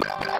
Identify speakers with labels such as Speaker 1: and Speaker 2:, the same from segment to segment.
Speaker 1: Nice!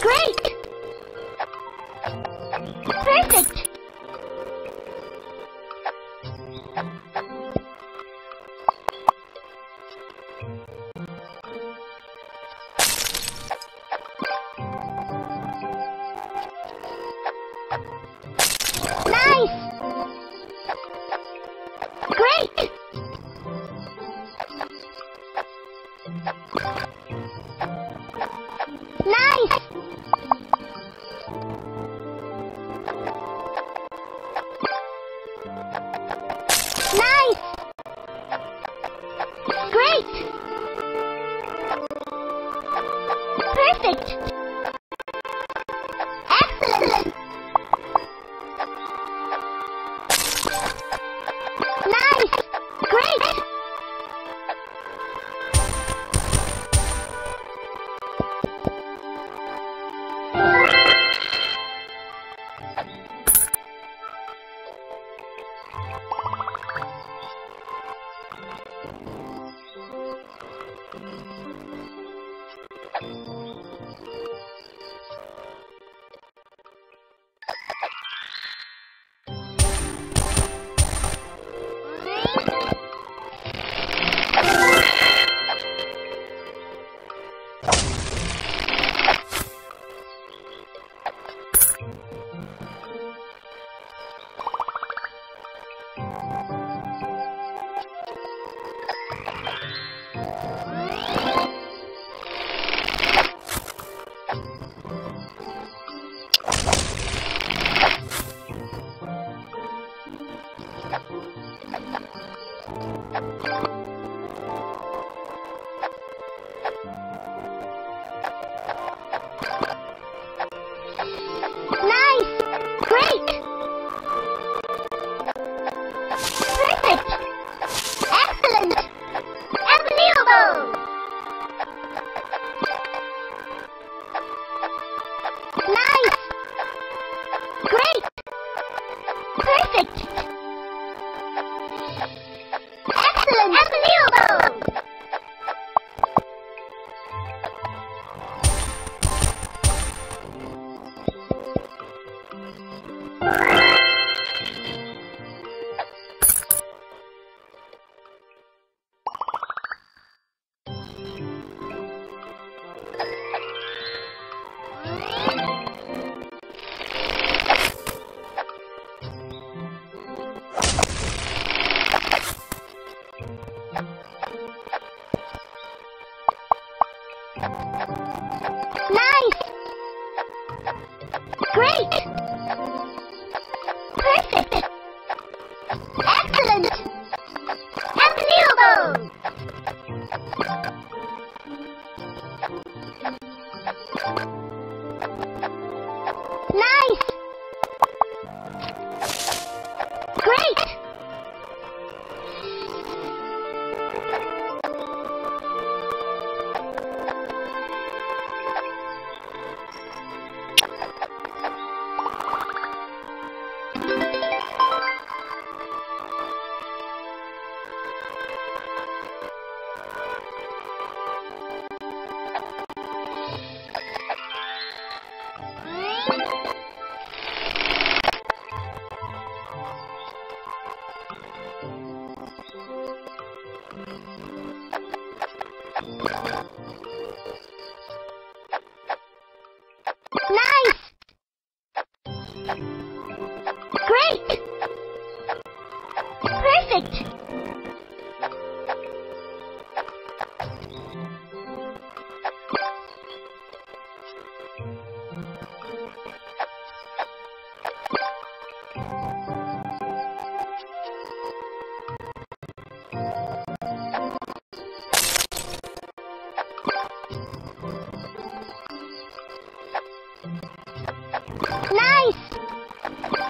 Speaker 1: Great! Perfect! Nice! Great!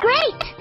Speaker 1: Great!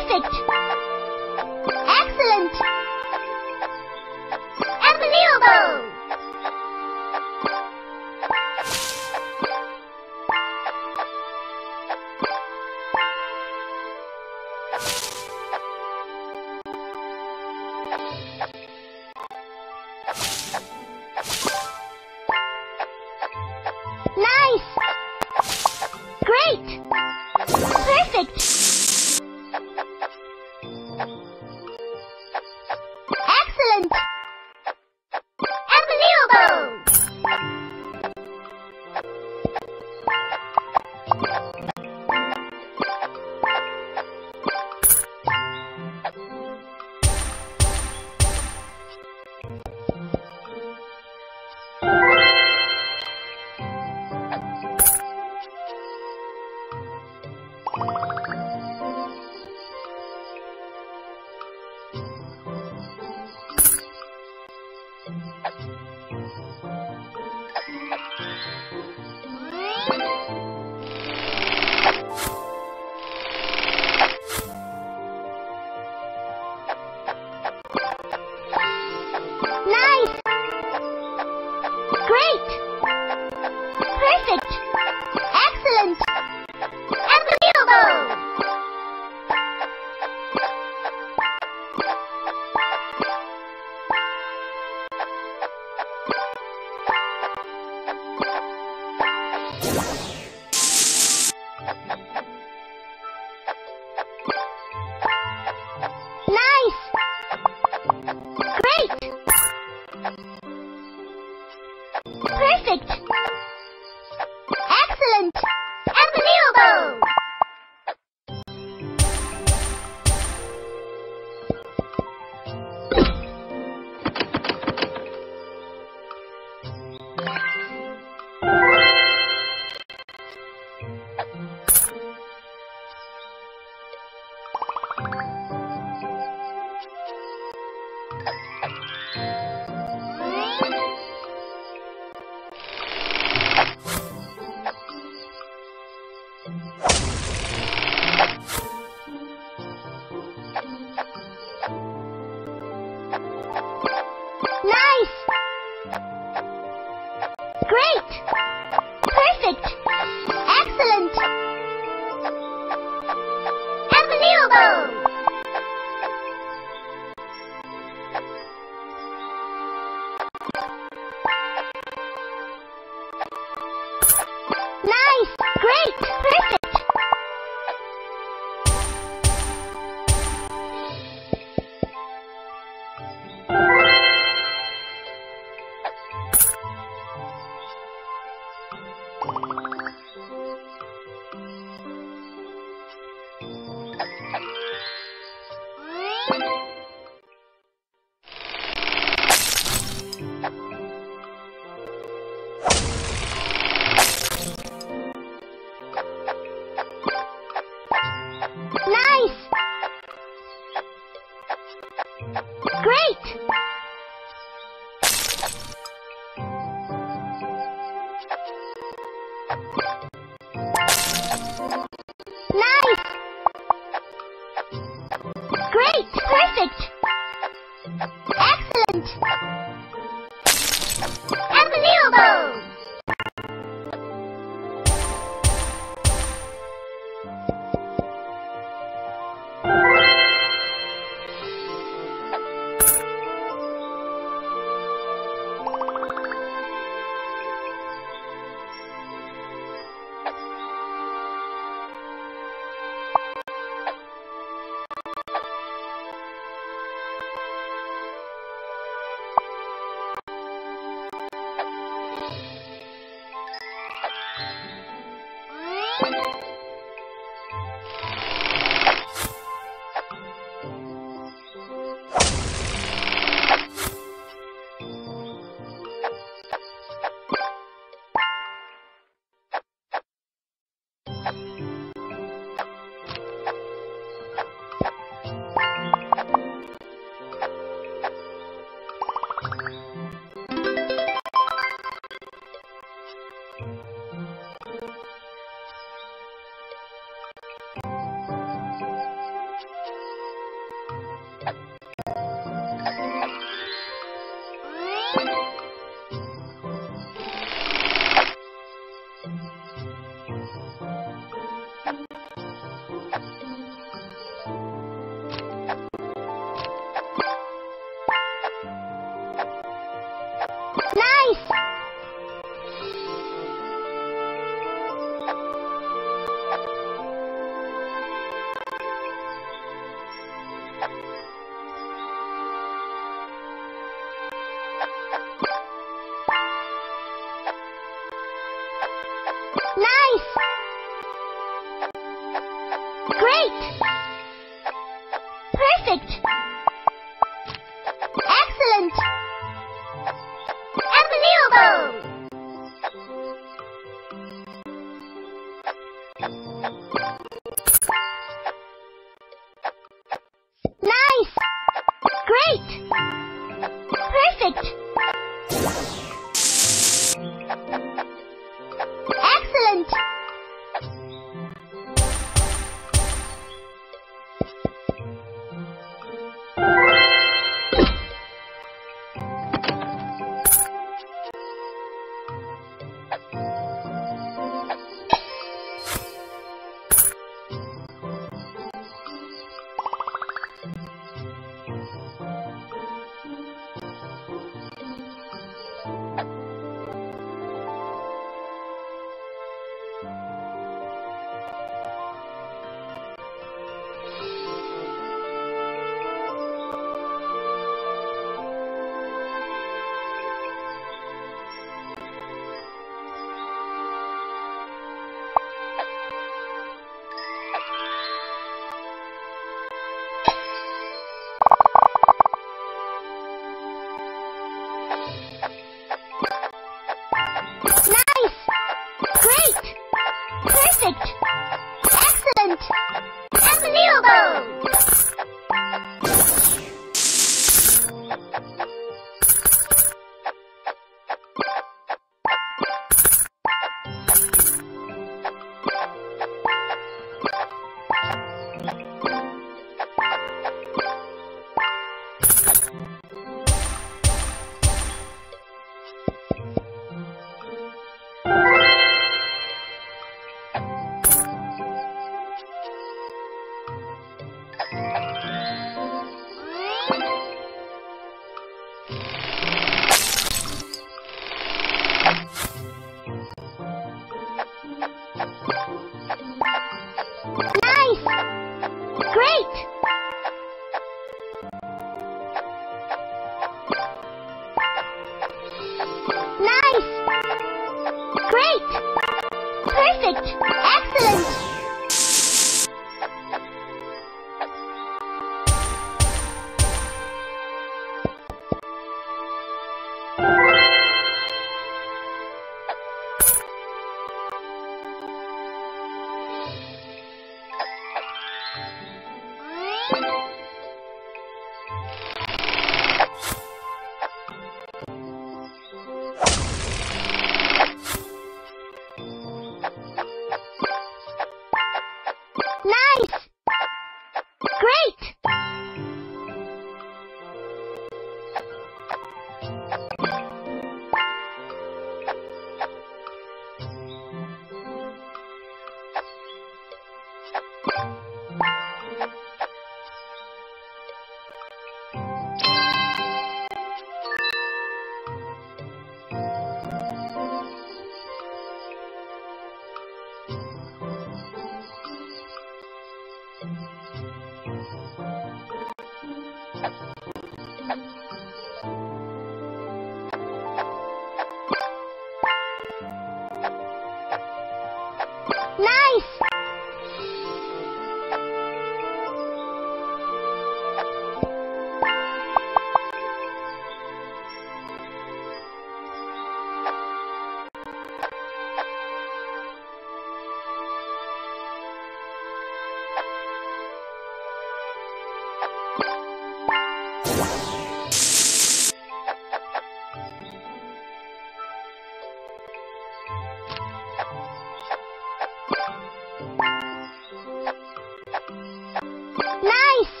Speaker 1: Nice!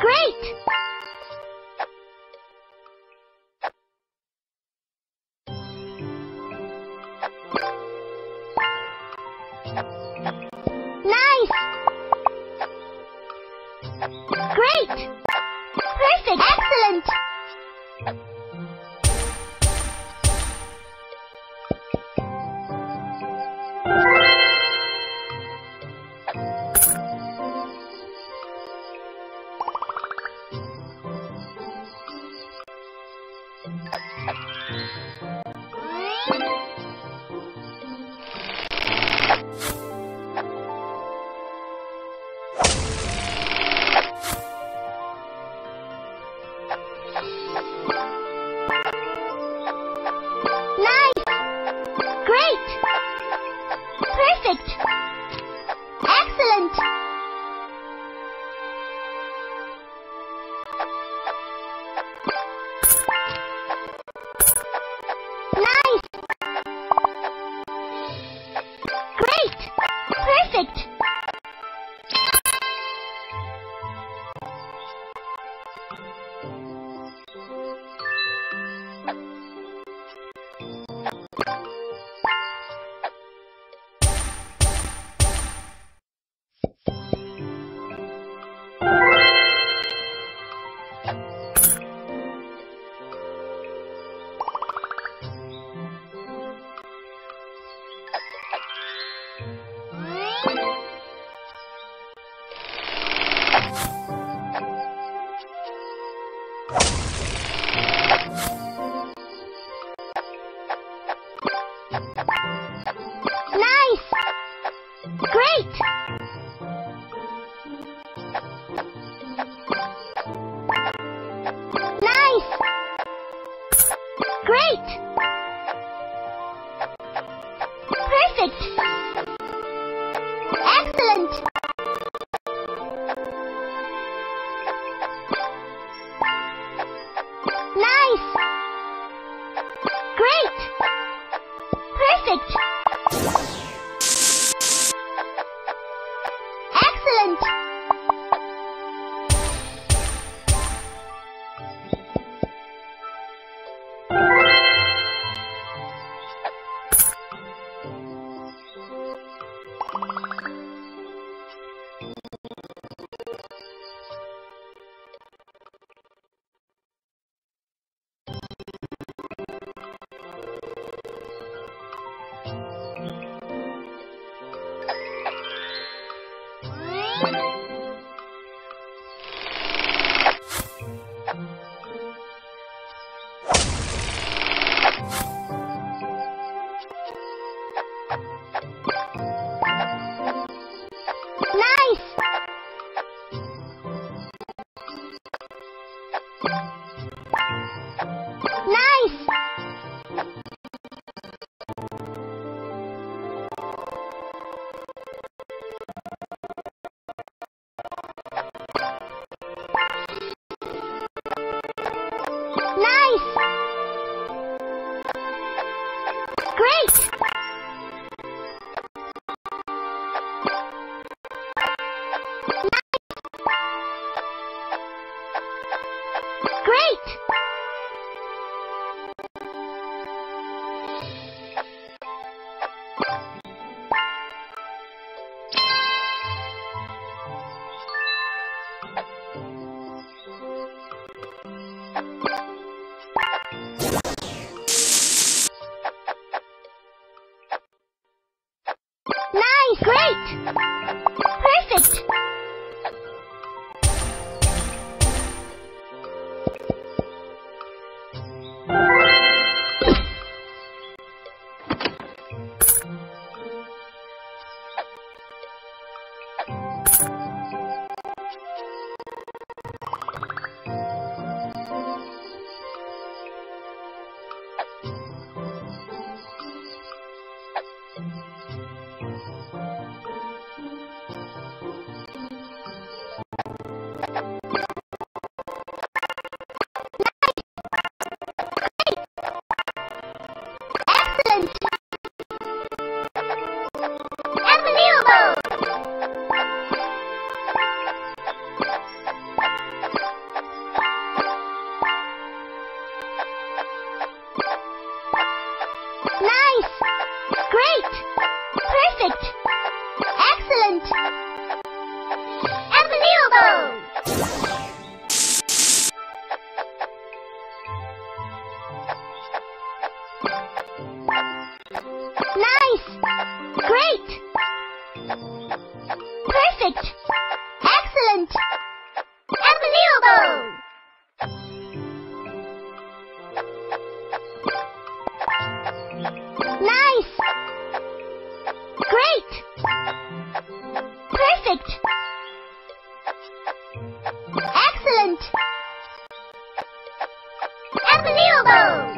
Speaker 1: Great! Perfect! Nice! Great! Perfect! Unbelievable!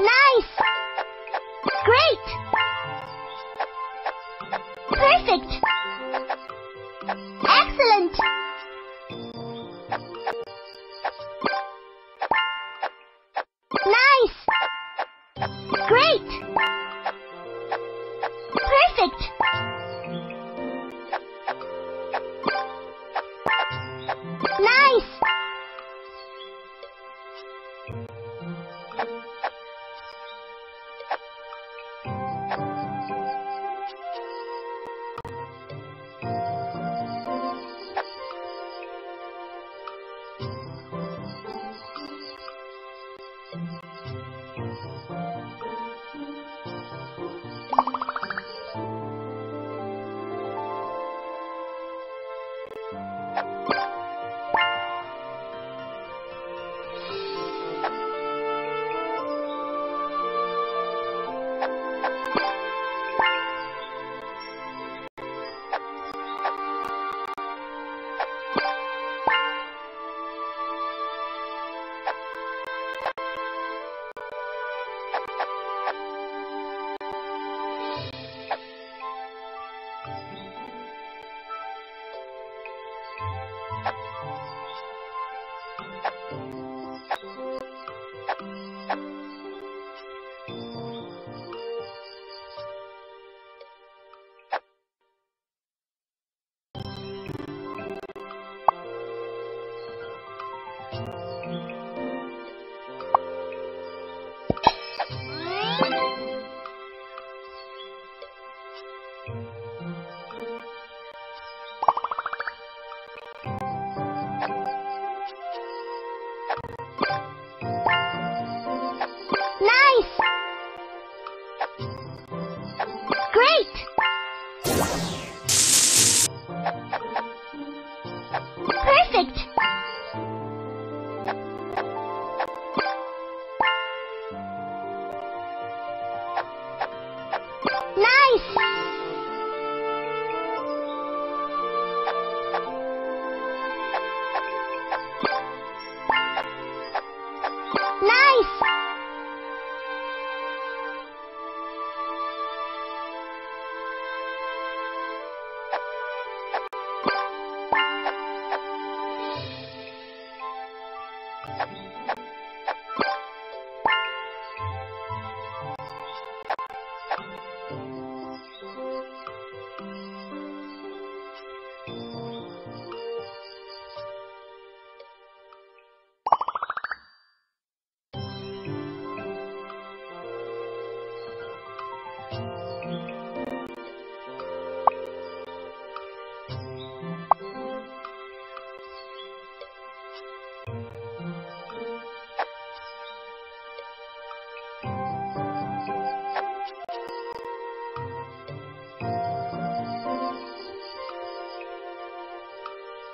Speaker 1: Nice! Great! Perfect!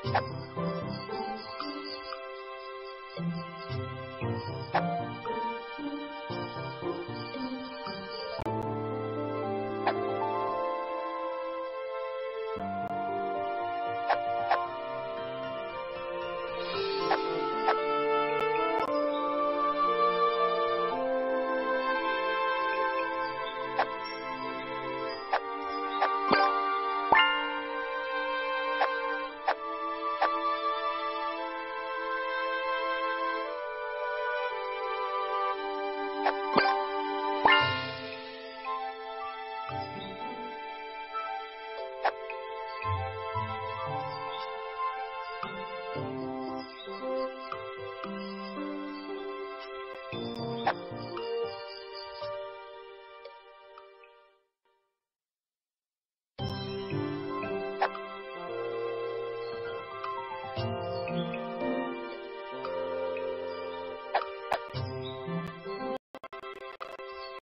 Speaker 1: Thank you.